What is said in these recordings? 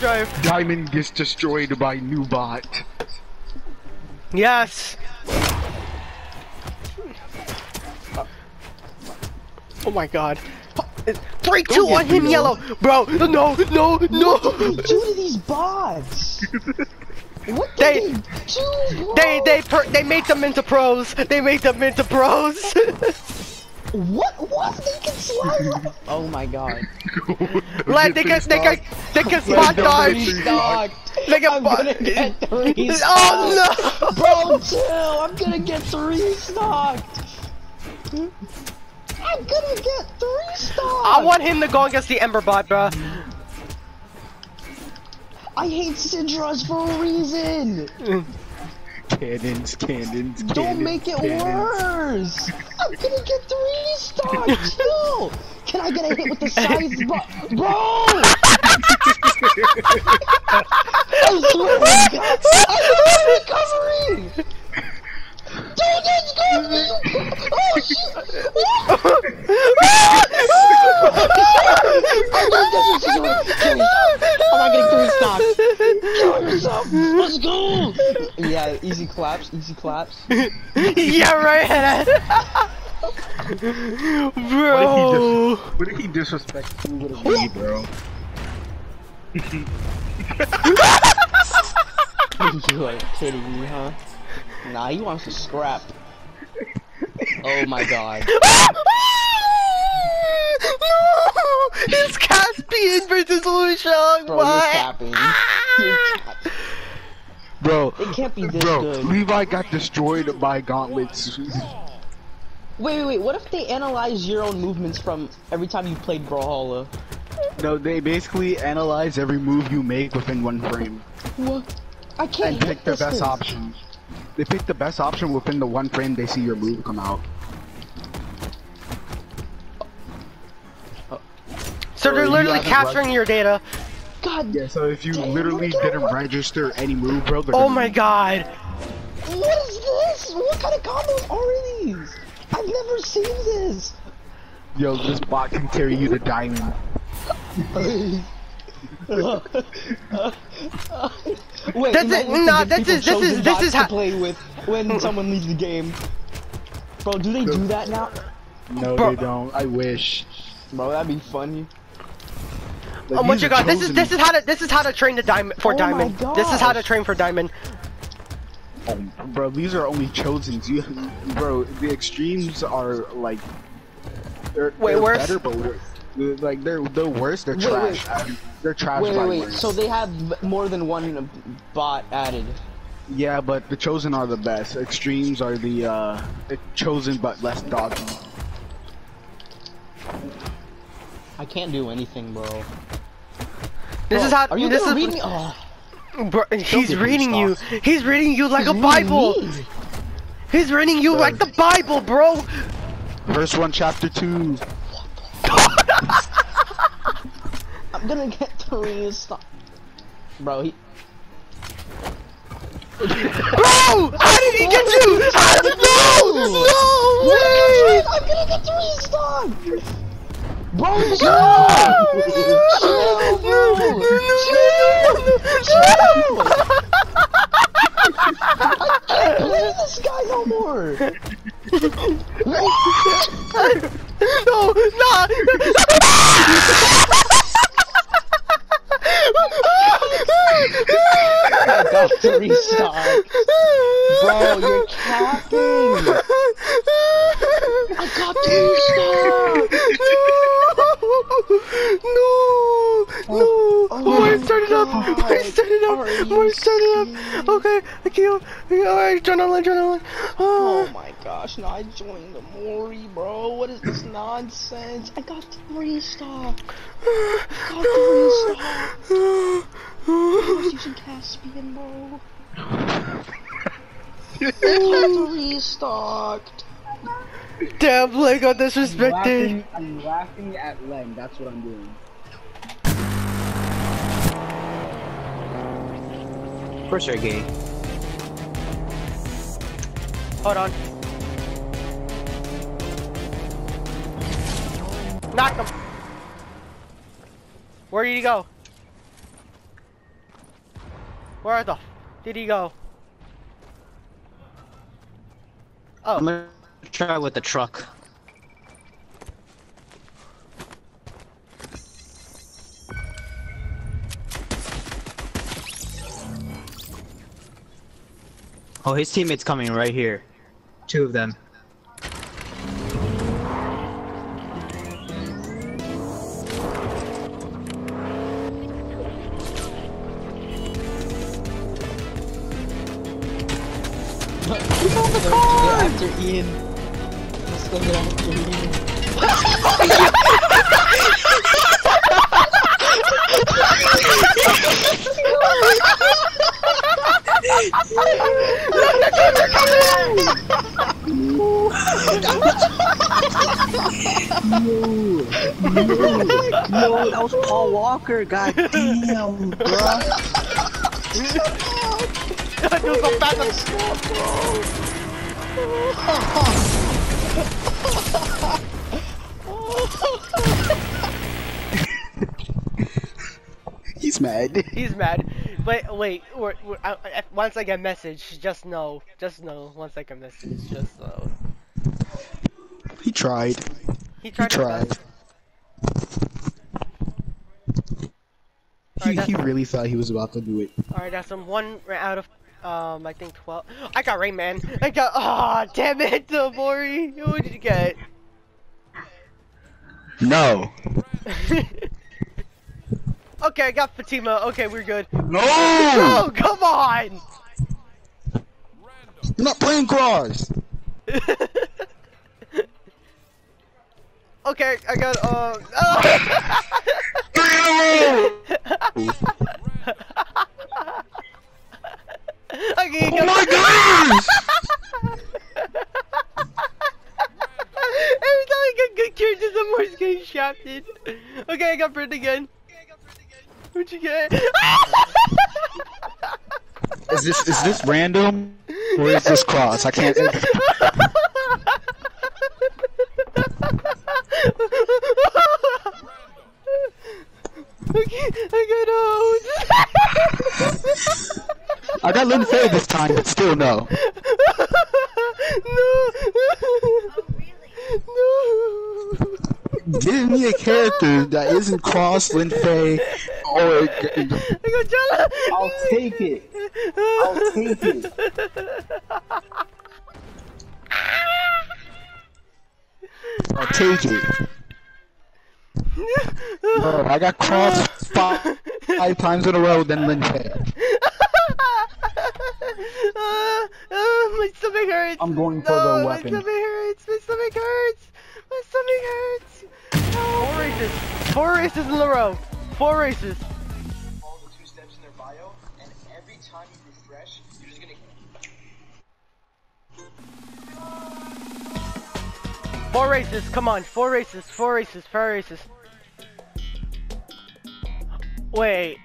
drive. Diamond gets destroyed by new bot. Yes. Oh my god. Three, two, get one, him beat yellow. Bro, no, no, no. What did they do to these bots? What They- they, do, bro? They, they, per they made them into pros. They made them into pros. What? What? They can slide? oh my god. like they can, they can, they can spot dodge. make Restocked. They can I'm spot. gonna get three Oh no. Bro, chill. I'm gonna get three stocked. I'm gonna get three stocked. I want him to go against the Ember bot, bro. I hate Sidras for a reason. Cannons, cannons, Don't cannons, make it cannons. worse. I'm gonna get three stocked. Chill. Can I get a hit with the size bu- Bro! I swear to God, I'm not recovering! Dude, that's! Oh shit! I'm gonna get this situation. I'm not getting three stocks. Kill yourself. Let's go. Yeah, easy claps, easy claps. yeah, right. bro. What if he bro. dis- What if he disrespects you with a me, bro? you are kidding me, huh? Nah, he wants to scrap. Oh my god. no! It's Caspian versus Lushong! Bro, you're What? capping. You're capping. Bro, It can't be this bro, good. Levi got destroyed by gauntlets. Wait, wait, wait. What if they analyze your own movements from every time you played Brawlhalla? No, they basically analyze every move you make within one frame What? I can't and pick the this best thing. option. They pick the best option within the one frame they see your move come out. So they're literally haven't capturing your data. God, Yeah, so if you Damn, literally didn't what- register any move, bro, they're Oh gonna- my god. what is this? What kind of combos are these? I've never seen this. Yo, this bot can carry you to diamond. Wait, That's you might it- need to nah, give that's people it- this is- chosen this bots is to how- play with when someone leaves the game. Bro, do they do that now? No, Bro. they don't. I wish. Bro, that'd be funny. Like, Oh my these are god, this is this is how to this is how to train the diamond for Oh my diamond. This is how to train for diamond. Oh, bro, these are only chosen. You, bro, the extremes are like. They're, Wait, they're worse? better, but they're, they're, like they're the worst. They're Wait, trash. wait. They're trash Wait, by wait, wait. worse. So they have more than one bot added. Yeah, but the chosen are the best. Extremes are the uh, chosen but less dodgy. I can't do anything, bro. This Bro, is how Are you this is read me? Oh, Bro, he's reading you. He's reading you like a Bible. me. He's reading you like the Bible, bro. Verse one, chapter two. I'm gonna get three stop. Bro, he. Bro, how did he get you? How did no, no way. I'm gonna get three stop. Bro, No! chill. No! No! No! Chill. I can't play this guy no more. No! Nah! I got three stars. Bro, you're capping. I got two stars. No! No! Oh More my started up! God. More started Are up! you More started up! Okay, I can't. Alright, join online, join online. Oh ah. Oh. my gosh, no, I joined the Mori, bro. What is this nonsense? I got three I got three stars. I was using Caspian, bro. I got three stocked. Damn, Blake got disrespected. laughing, I'm laughing at Len. That's what I'm doing. First you're gay. Hold on. Knock him. Where did he go? Where the f did he go? Oh. I'm gonna try with the truck. Oh, his teammate's coming right here. Two of them. After Ian. Let's go get after Ian. Yo, that was Paul Walker. God damn, bro. do some backup. He's mad. He's mad. Wait, wait. We're, we're, I, I, once I get message, just know, just know. Once I get message, just know. He tried. He He tried. his tried. He, Alright, he really thought he was about to do it. All right, that's um one out of um I think twelve. I got Rayman. I got. Ah, damn it, Mori. What did you get? No. okay, I got Fatima. Okay, we're good. No! Oh, come on! I'm not playing cross! okay, I got uh. Oh. okay, you Oh my gosh! Every time I get good characters, I'm always getting shafted. Okay, I got Brent again. What'd you get? Is this is this random? Or is this cross? I can't Okay, I got out. I got Lin Fei this time, but still no. no. No. Give me a character that isn't cross Lin Fei or I got Jhala. I'll take it. I'll take it. I'll take it. Bro, I got cross five, five times in a row then Lin Fei. uh, uh, my stomach hurts. I'm going for no, the weapon. My stomach hurts. My stomach hurts. My stomach hurts. Four races. Four races in a row. Four races. all the two steps in their bio, and every time you refresh, you're just gonna Four races. Come on. Four races. Four races. Four races. Wait.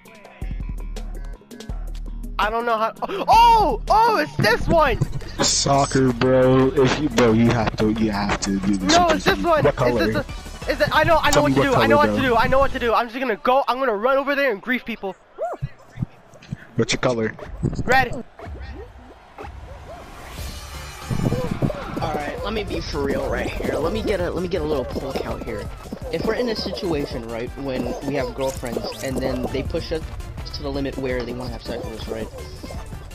I don't know how. Oh! Oh! It's this one. Soccer, bro. If you, bro, you have to, you have to do this. No, it's this one. What color? It's this. Is it? I know. I know Tell what to what do. I know what to do. I know what to do. I'm just gonna go. I'm gonna run over there and grief people. What's your color? Red. Alright, let me be for real right here. Let me get a let me get a little poll count here. If we're in a situation, right, when we have girlfriends and then they push us to the limit where they want to have sex with us, right?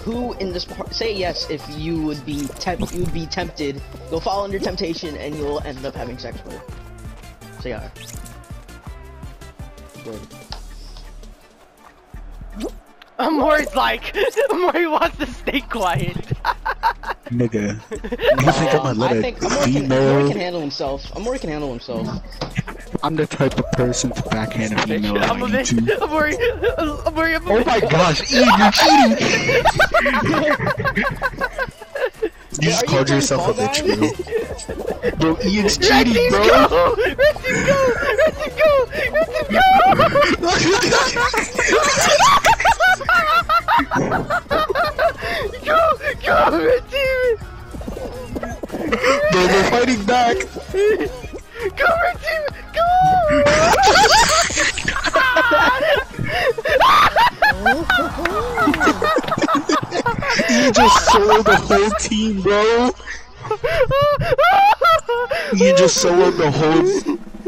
Who in this part say yes if you would be temp you would be tempted, you'll fall under temptation and you'll end up having sex with her. Say yeah. Good. Amori's like. Amori wants to stay quiet. Nigga. You think I'm gonna let I a think Amori can, female? Amori can handle himself. Amori can handle himself. I'm the type of person to backhand a female if I'm I a need bitch. to. Amori. Amori. I'm a Oh my gosh, Ian, you're cheating! you just Are you called yourself a bitch, bro. Bro, Ian's cheating, team bro! go! Team go! Team go! Team go! Go! Go! Team! Bro, they're fighting back! Go! Team! Go! Ian just soloed the whole team, bro. Ian just soloed the whole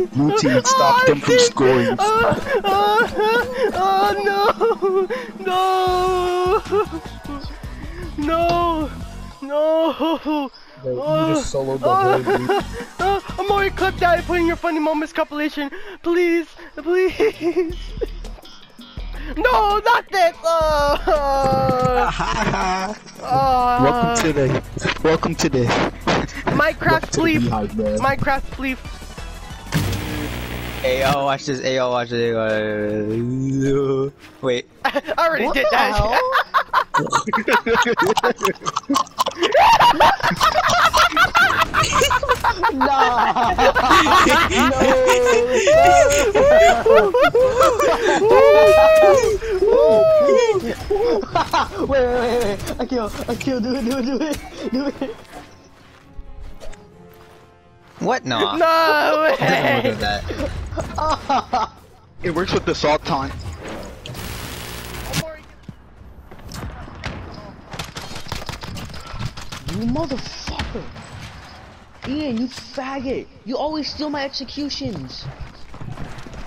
blue team and stopped them from scoring. Oh, oh, oh no! No! No! You just soloed the whole blue Uh, I'm already clip that and put in your funny moments compilation. Please, please. No, not this. Oh. Oh. welcome to the, welcome to the, Minecraft welcome sleep. Minecraft sleep. Hey, yo, watch this. Hey, yo, watch this. Uh, Wait. I already What did the that. Nah. wait, wait, wait, wait. Akil, Akil, do it, do it, do it, do it. What? No. No way. It works with the salt taunt. You motherfucker. Ian, you faggot. You always steal my executions.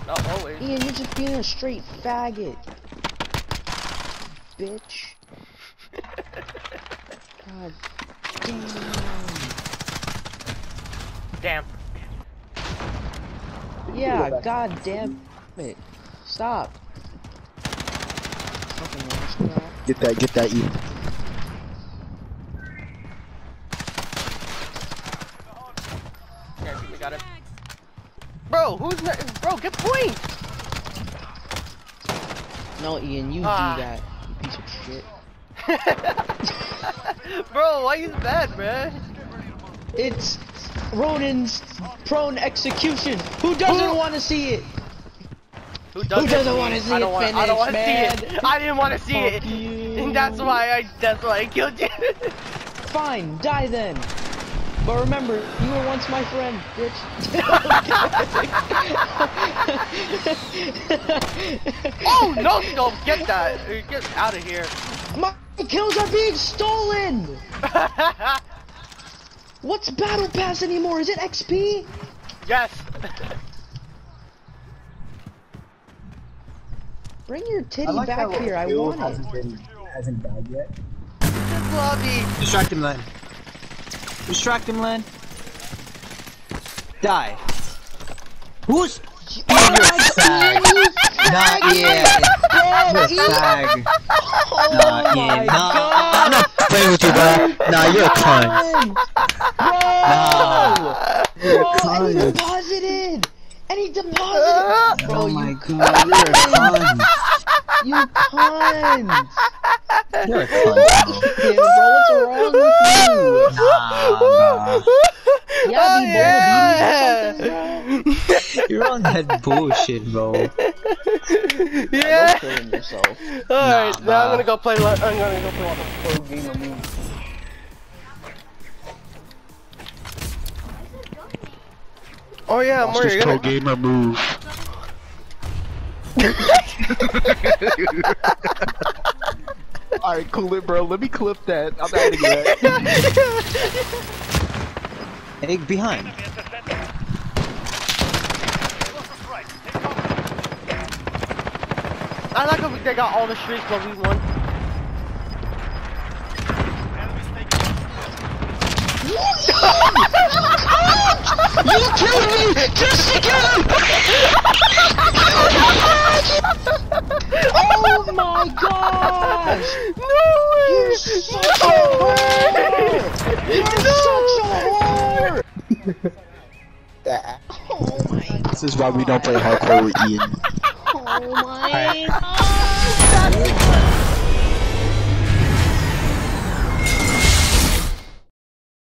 Not always. Ian, you're just being a straight faggot. Bitch. God damn. Damn. Yeah, god damn it. Stop. Fucking ass. Get that, get that, Ian. Yeah, we got it. Bro, who's not? Bro, get point. No, Ian, you Ah. do that. You piece of shit. Bro, why you bad, man? It's Ronin's prone execution. Who doesn't want to see it? Who doesn't, doesn't wanna see I don't it want, I don't want to see it. I didn't want to see Fuck it. you. And that's why I that's why I killed you. Fine, die then. But remember, you were once my friend, bitch. oh no, no, get that. Get out of here. my kills are being stolen! What's Battle Pass anymore? Is it XP? yes. Bring your titty like back how here, I want it. hasn't been hasn't died yet. This lobby. Distract him, Len. Distract him, Len. Die. Who's? Oh You're a my fag. God, you Not yet. Bro, You're a Ian- fag. Oh Not yet. Nah, god! I'm not playing with you, bro. Nah, you're a cunt. Bro! You're Bro, a and he deposited! And he deposited! Oh bro, Oh you my god, you're a cunt. You cunt! You're a cunt. Yeah, bro, what's wrong with you? Nah, bro. Yeah, Oh, be yeah. Bold or something, You're on that bullshit, bro. bro. Yeah. Killing yourself. Alright, Nah, now I'm gonna go play. lo- I'm gonna go play. Pro game of me. Oh yeah, Watch Mario. this You're pro gonna... gamer move. Alright, cool it, bro. Let me clip that. I'm out of here. Hey, behind. I like how they got all the streaks, but we won. You killed me just to kill him! oh my gosh! No way! You're such a whore! You're such a whore! Oh my This is why we don't play hardcore with Ian. Oh my god!